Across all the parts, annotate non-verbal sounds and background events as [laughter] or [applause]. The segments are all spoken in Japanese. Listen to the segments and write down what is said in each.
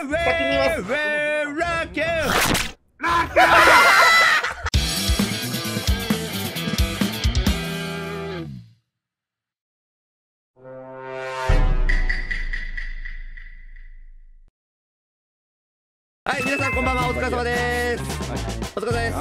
はい皆さんこんばんはお疲れ様です。お疲れ様です。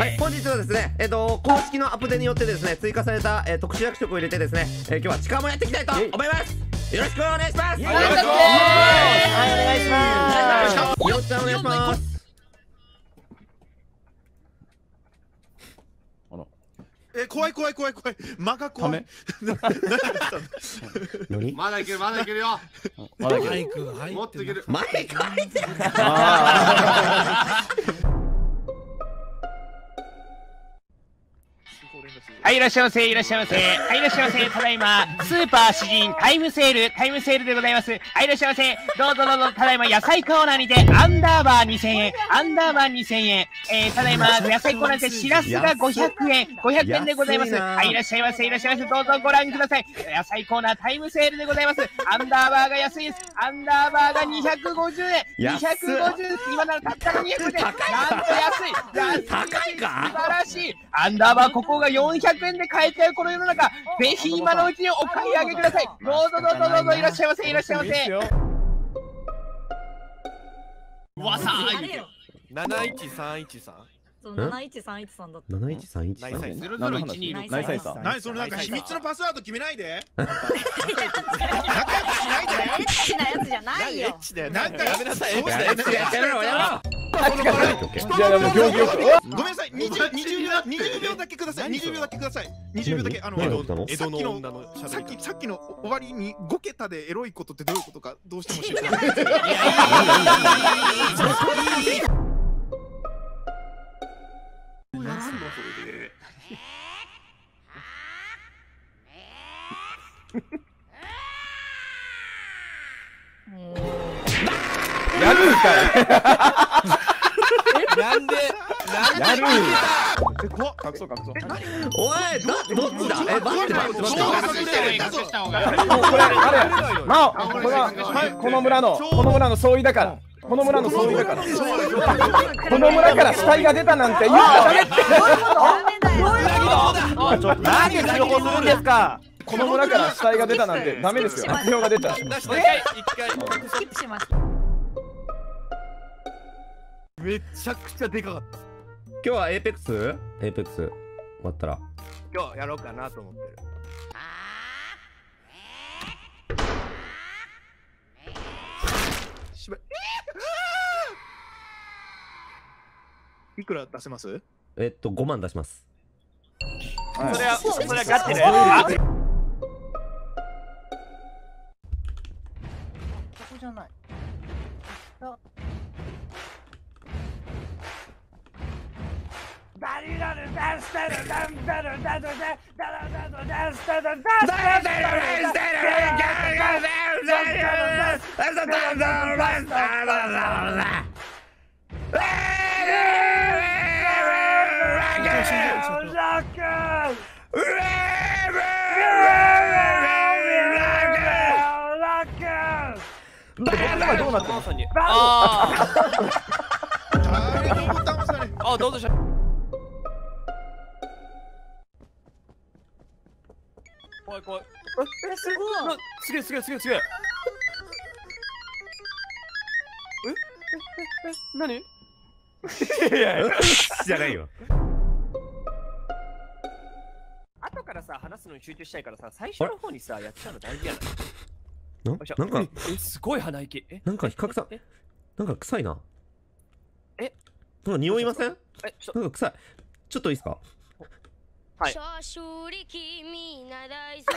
はい。本日はですねえっ、と公式のアップデによってですね追加された、えー特殊役職を入れてですね、えー今日は力もやっていきたいと思いますよろしくお願いしますよろしくお願いしますよっちゃんお願いしますえ怖い怖い怖い怖い。間が怖い。何？まだいけるまだいけるよ。まだいける。マイク入もっといける。前書いてはい、いらっしゃいませ、いらっしゃいませ。はい、いらっしゃいませ。ただいま、スーパー詩人タイムセール、タイムセールでございます。はい、いらっしゃいませ。どうぞどうぞ、ただいま野菜コーナーにて、アンダーバー2000円、アンダーバー2000円。えー、ただいま、野菜コーナーにて、しらすが500円、500円でございます。はい、いらっしゃいませ、いらっしゃいませ。どうぞご覧ください。野菜コーナータイムセールでございます。アンダーバーが安いです。アンダーバーが250円。安っ250円。今ならたったの200円。なんと安い。安い。高いか？素晴らしいアンダーバーここが400円で買えちゃうこの世の中。ぜひ今のうちにお買い上げください。どうぞどうぞどうぞいらっしゃいませいらっしゃいませ。わさ。あれよ。七一三一三そう七一三一三？7131ゼロゼロ一二六。ナイそのなんか秘密のパスワード決めないで。エッチなやつじゃないよ。チだよ。なんかやめなさい。やめろやめろ。やいやいやもう行儀よく。ごめんなさい。二十二十秒二十秒だけください二十秒だけください。二十秒だけあの何が起きたの？さっきのさっきさっきの終わりに5桁でエロいことってどういうことかどうしても知りたいもうやるんかい [laughs] やるんえ怖っ。隠そう隠そう。おいどどっちだ？え待って待って待っこれあれやなおこれはこの村のこの村の総意だから。この村の総意だから。この村から死体が出たなんて言うたらダメって。何を通報するんですか？この村から死体が出たなんてダメですよ。悪評が出た。ら一回一回。スキップしました。めちゃくちゃでかかった今日はエーペックス？エーペックス。終わったら。今日やろうかなと思ってる。しばいくら出せます？えっと5万出します。それはそれはガチで。ああここじゃない。どうなってますああーボタン押さないーあどうぞし怖い怖い。えすごい。すげえすげえすげえすげえ。ええええ何？いやいやじゃないよ。後からさ話すのに集中したいからさ最初の方にさやっちゃうの大事やな。ななんか？えすごい鼻息。え？なんか比較さえ？なんか臭いな。え？なんか匂いません？えちょっとなんか臭い。ちょっといいですか？はい。みんな大好き。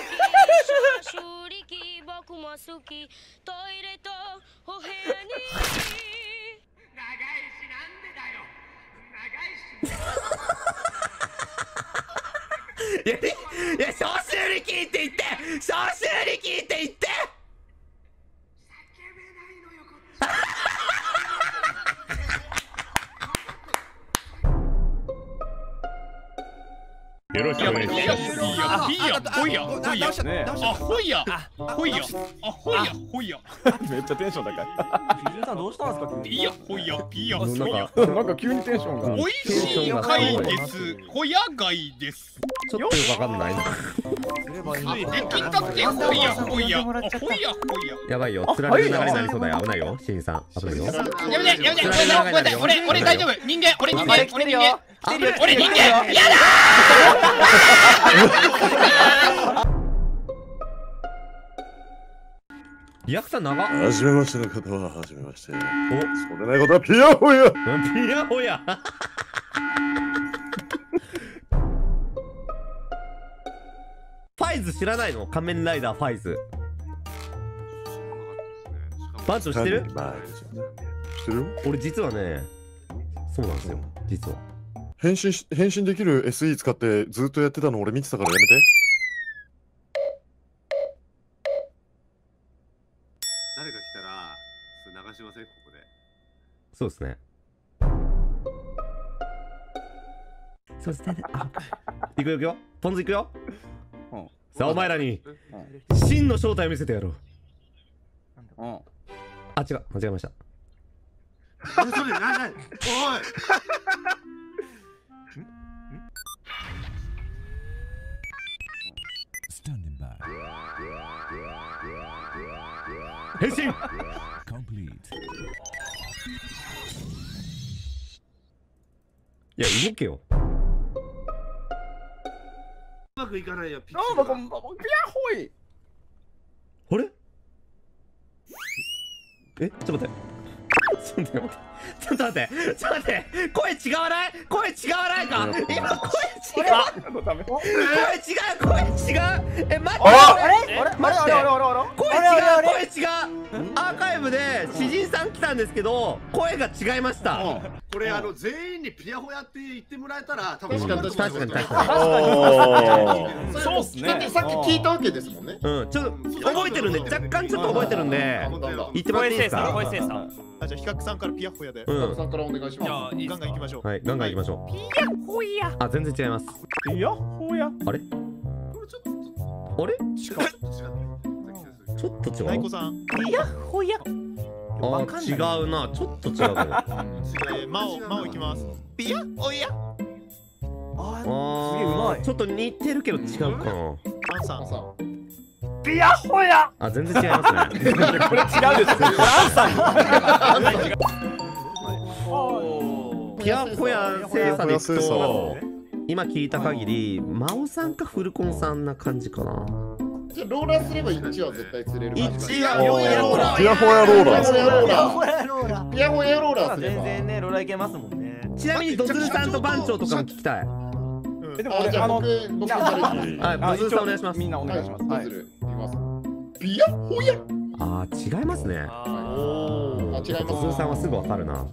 正直僕も好き。トイレとお部屋に。長いしなんでだよ。長いし。いや、正直って言って、正直って言って。よろしくお願いしいいよいいよいいよほいや。ほいや。ほいや。ほいや。あほいや。ほいや。めっちゃテンション高藤井さんどうしたんですかいいよほいや。いいよます。なんかいなんか急にテンションが。おいしい貝ですほや貝です。ちょっとよくわかんないな。やほいやあほいやほいややばいよ。つられる流れになりそうだよ。危ないよ。しんさん。危ないよ。やめてやめてごめんなさいごめんなさい俺俺大丈夫人間俺人間俺人間俺人間やだヤクさん長っ。はじめましての方ははじめまして。おそうでないことはピヤホヤピヤホヤ。ズ知らないの？仮面ライダーファイズ。バンチョ知ってる？まあ知ってるよ俺実はね、そうなんですよ。実は。変身し変身できる SE 使ってずっとやってたの俺見てたからやめて。誰か来たらそれ流しません？ここでそうですね。そうですね。あ、いくよいくよ。ポンズいくよ。うんさあお前らに真の正体を見せてやろう。うんあ、違う。間違えました。えそれななおい変身いや、動けよ。くいかないよピッチあがこんばんはピヤホイあれ？え、ちょっと待って。ちょっと待って。ちょっと待って。ちょっと待って。声違わない？声違わないか？今声違う。声違う。声違う。え、待って。ああれ？あれ？待って。あれ？あれ？あれ？あれ？声違う。声違う。アーカイブで詩人さん来たんですけど声が違いました。これあの全員にピヤホヤって言ってもらえたら多分確かに確かに確かかおー。そうっすね。さっき聞いたわけですもんね。にうん。ちょっと覚えてるんで若干ちょっと覚えてるんで。言ってもらっていいですか？たあじゃあ比較さんからピヤホヤで。うん。さんからお願いします。ガンガン行きましょう。はいガンガン行きましょう。あ全然違います。いやほやあれ？これちょっとあれ？ちょっと違う。ちょっと違う。ナイコさんあ違うな。ちょっと違うかも。あえーマオマオ行きます。ピヤホヤあーすげえうまい。ちょっと似てるけど違うかな。アンさん。さピヤホヤあ全然違いますね。これ違うでしょアンさん。ピアホヤ精査でいくと今聞いた限り真央さんかフルコンさんな感じかなローラーすれば1は絶対釣れる。一はおヤローラーピヤホヤローラーピヤホヤローラー。ピヤホヤローラー。全然ねローラーいけますもんねちなみにドズルさんと番長とかも聞きたいえでもあじゃあ俺あの僕。はいドズルさんお願いしますみんなお願いしますはいはい。ドズルいきます。ピヤホヤ。あー違いますねあ違います。ドズルさんはすぐわかるな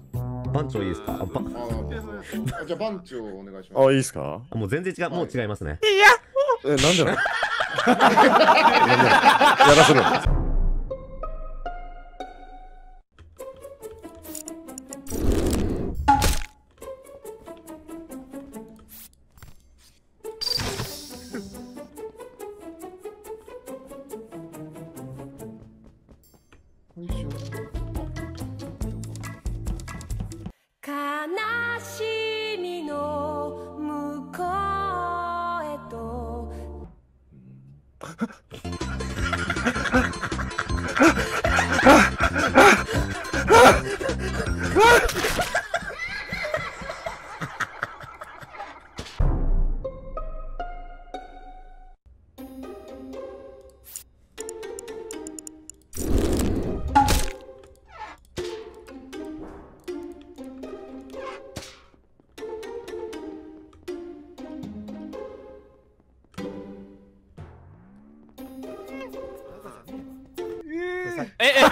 番長いいですか？あばあじゃあ番長お願いします。あ、いいっすか？あもう全然違うもう違いますねえ、なんでなのなんでなの？やらせええ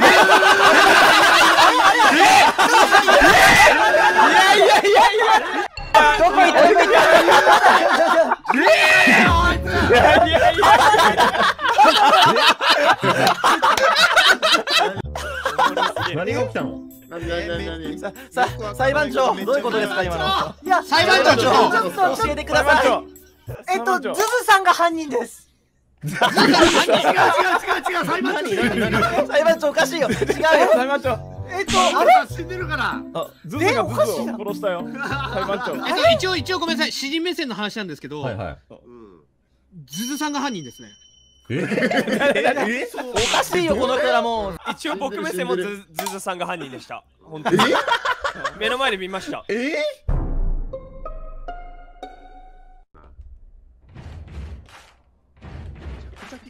どこ行ったどこ行った何が起きたの何何何何ささ裁判長どういうことですか今のいや裁判長ちょっと教えてくださいえっと、ズズさんが犯人です。違う違う違う違う裁判長裁判長おかしいよ。[laughs] 違うよ。裁判長。えっと、あれ？死んでるからあ、ズズがズズを殺したよ。裁判長。えっと、一応、一応ごめんなさい。詩人目線の話なんですけど、はいはいズズさんが犯人ですね。え？[laughs] おかしいよ、このキャラもう。一応僕目線もズズズさんが犯人でした。本当に。目の前で見ました。え？めっ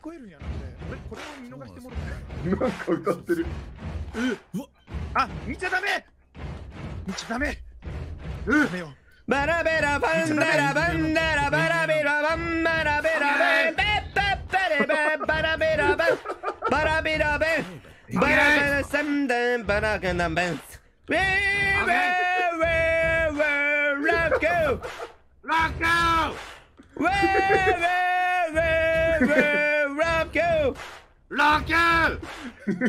こえるんやなこれこれを見逃してもらってなんか歌ってる。うわあ見ちゃダメ見ちゃダメうんダメよバラベラバンダラバンダラバラベラバンバラベラバンバッバッバレババラベラバンバラベラバンバラベラサンダンバラガナバンウェーウェーウェーウェーラッコラッコウェーウェーウェーウェーラッコラッコ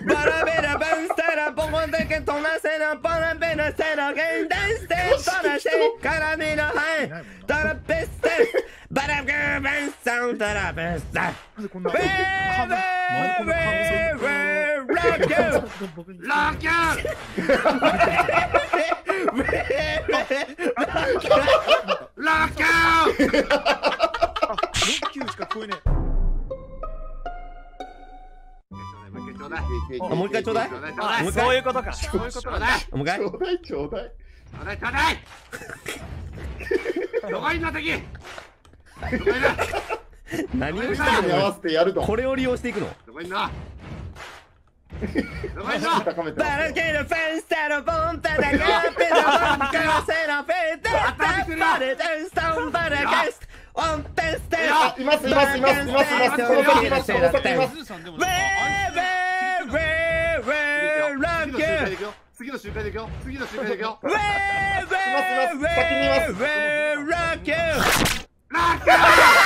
Para ver a pensar a poco de que tomas en la para ver a ser a que dance para ser caramelo high para peste para que pensar para pensar こんなラッコ6級しか聞こえねあもう一回ちょうだい。あもう一回そういうことか。そういうことだもう一回。ちょうだいちょうだい。ちょうだい。ちょうだい。どこい。んの敵どこい。んの何をしに合わせてやるの。これを利用してい。くのどこい。んのどこい。んの高めてます Para que no pensa no ponta la capa la boca no se la feta para el sound para que on test い。ますい。ますい。ますい。ますい。ます。この先い。ますこの先い。ます。の周でいくよ。次の周回でいくよ。ウェーウェーウェーウェーラッキーラッキー